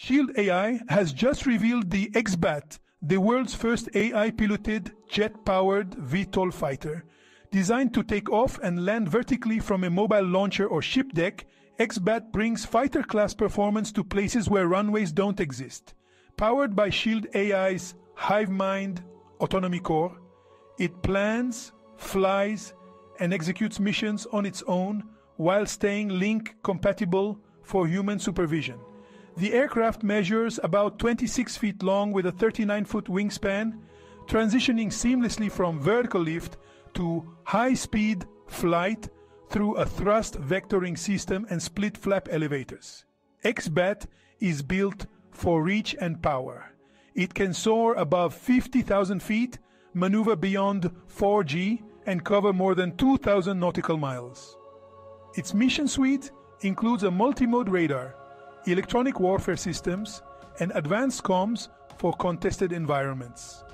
Shield AI has just revealed the X-Bat, the world's first AI-piloted, jet-powered VTOL fighter. Designed to take off and land vertically from a mobile launcher or ship deck, X-Bat brings fighter-class performance to places where runways don't exist. Powered by Shield AI's HiveMind autonomy core, it plans, flies, and executes missions on its own while staying link compatible for human supervision. The aircraft measures about 26 feet long with a 39 foot wingspan, transitioning seamlessly from vertical lift to high speed flight through a thrust vectoring system and split flap elevators. XBAT is built for reach and power. It can soar above 50,000 feet, maneuver beyond 4G, and cover more than 2,000 nautical miles. Its mission suite includes a multi-mode radar, electronic warfare systems, and advanced comms for contested environments.